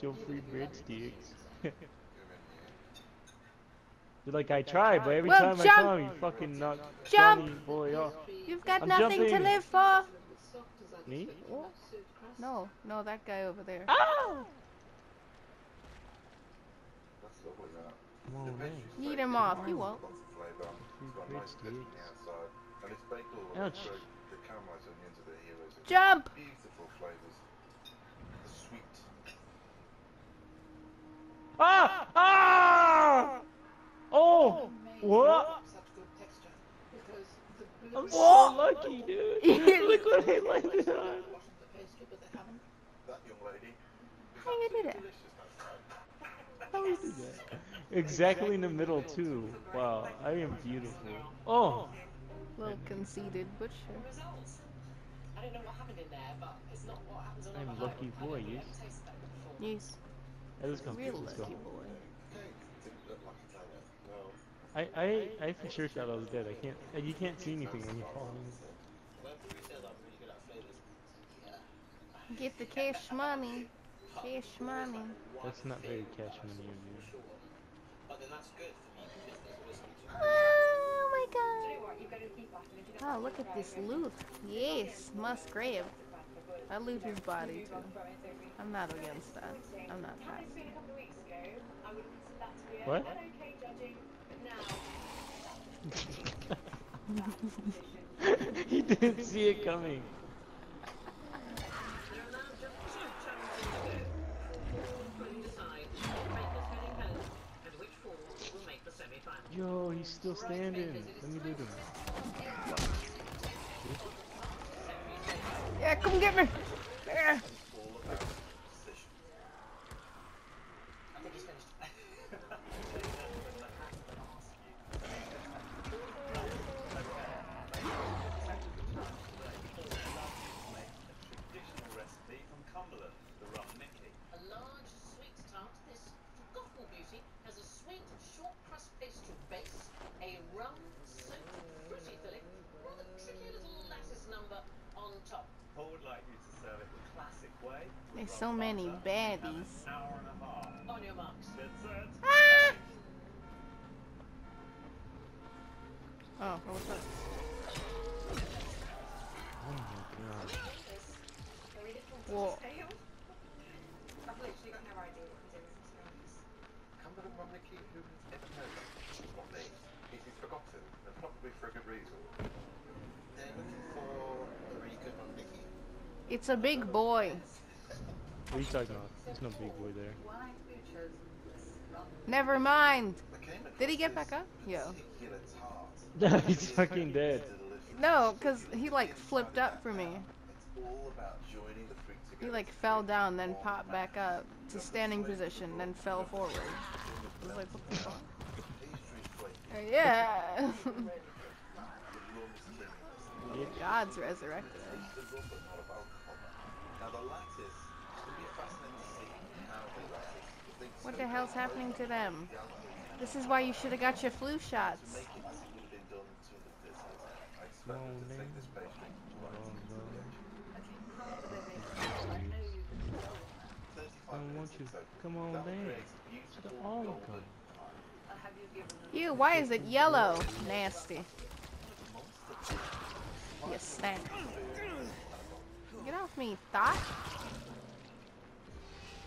Show free breadsticks. You're like, I tried, but every Well, time I jump. come, you fucking knock Jump. Johnny boy off. You've got I'm nothing to live for. Me? No, no, that guy over there. Ah! That's lovely, that. Come on, The man. pastry's Ah! Ah! Oh! What? I'm so lucky, dude. Look what I landed on. That young lady. is How you do absolutely that? Delicious, right. How we do that? Exactly in the middle too. Wow, I am beautiful. Oh, little conceited, but sure. I don't know what happened in there, but it's not what happens on I'm lucky boy, yes. Tasted that before. Yes, yeah, let's real Let's go. lucky boy. Cake didn't look like Italian. No. I, I, I for sure thought I was dead. I can't. You can't see anything when you fall. in. Get the cash money. Cash money. That's not very cash money of you. Oh my god. Oh, look at this loot. Yes, must grab. I loot his body too. I'm not against that. I'm not passing. What? he didn't see it coming. Yo, he's still standing. Let me do them. Yeah, come get me. Yeah. has a sweet short crust pastry base, a rum There's so many baddies. An hour and a half. On your marks. Ah! Oh, what was that? Oh my god. Whoa. I've literally got no idea what I'm doing, to be honest. Cumberland Rum Nicky, who has ever heard of it? Not me. It is forgotten, and probably for a good reason. They're looking for a really good Rum Nicky. It's a big boy. What are you talking about? There's no big boy there. Why have you chosen this rum? Never mind. Did he get back up? Yeah. particular tart. he's fucking dead. No, because he like flipped up for me. It's all about joining the fruit He like fell down, then popped back up to standing position, then fell forward. I was like, what the fuck? Pastry flake, Uh, Yeah. the rum is creamy. God's resurrected. The rum but not of alcohol. Now the lattice, it's going to be fascinating to see how they lattice. If they What the hell's happening to them? This is why you should have got your flu shots. I want you. Come on. Have you why is it yellow? Nasty. You stank. Get off me, thought.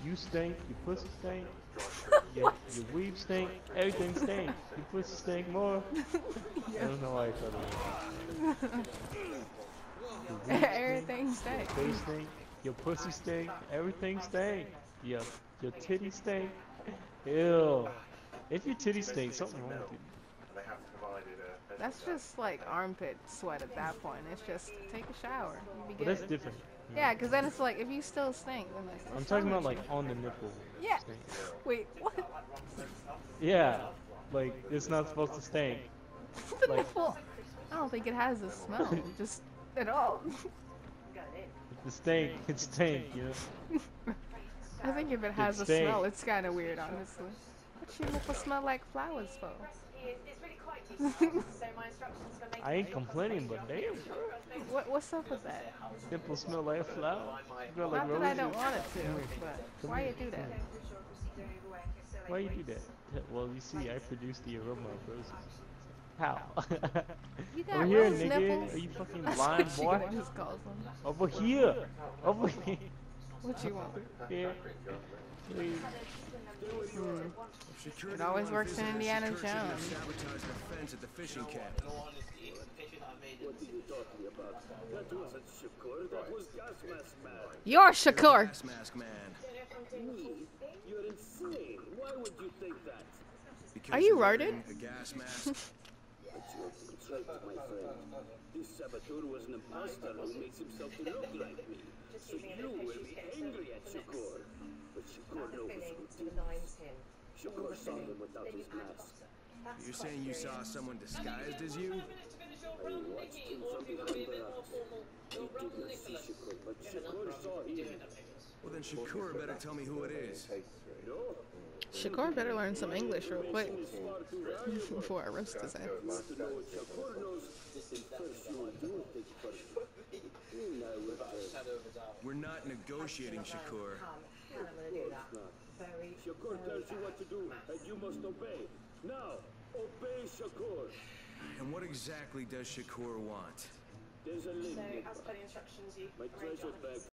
You stink. Your pussy stink. Your, your weave stink. Everything stink. Your pussy stink more. I don't know why I thought of that. Everything stink. stank. Your face stink. Your pussy stink. Everything stink. Your your titty stink. Ew. If your titty stink, something wrong with you. And they have provided a. a- That's just like armpit sweat at that point. It's just take a shower. You'll be But that's different. Yeah, because then it's like if you still stink, then it's I'm talking about like on the nipple. Yeah. Stink. Wait, what? Yeah. Like it's not supposed to stink. the Like- nipple? I don't think it has a smell, just at all. If the stink, it stink, you know. I think if it has a stink. smell, it's kind of weird, honestly. What's your nipple smell like flowers for? I ain't complaining, but damn, pastry bro. are- What, what's up with that? Simple smell like flour. Smell like Not that I don't want it to, but why you do that? Why you do that? Well, you see, I produce the aroma of roses. How? You got Over here, nigga. nipples? Are you fucking blind, what boy? she always calls them. Over here. Over here. What you want? Here. Please. Shakur It always works in Indiana Shakur shouldn't have Jones. sabotaged the fence at the fishing camp. In all honesty, it's the picture that I made. What are you talking about? That wasn't Shakur, that was Gas Mask Man. You're Shakur. Gas mask man. You're insane. Why would you think that? Because Are you you're retarded? wearing A gas mask. But you're tricked, my friend. This saboteur was an imposter who makes himself to look like me. So you will be angry at Shakur. But Shakur knows who did it. Shakur saw him without his mask. You're saying you saw someone disguised as you? I watched him from behind the rocks. He did not see Shakur, but Shakur saw him. Well, then Shakur better tell me who it is. Shakur better learn some English real quick It's far too valuable. before I roast his ass. Want to know what Shakur knows? Then first you will do it first. And I will tell. We're not negotiating, Shakur. Shakur tells you what to do, and you must obey. Now, obey Shakur. And what exactly does Shakur want? There's a link So, as per the instructions, you My treasure bag